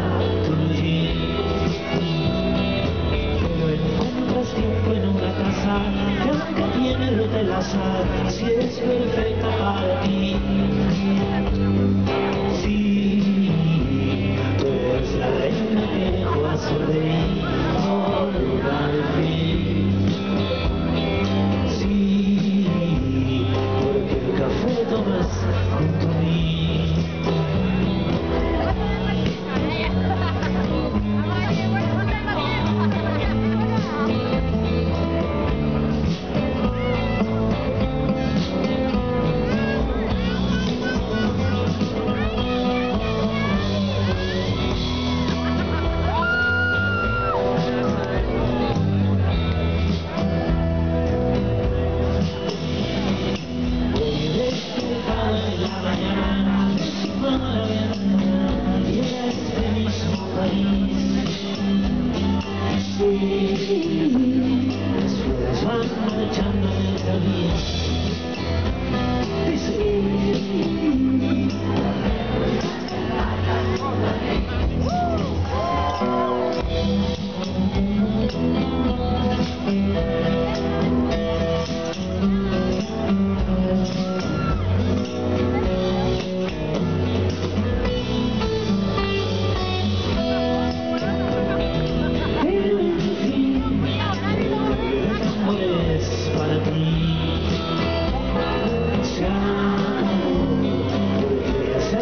Tú lo llevas, tú encuentras tiempo en una casa, nunca tienes lo del azar, Si es perfecta para ti. One more time, I'll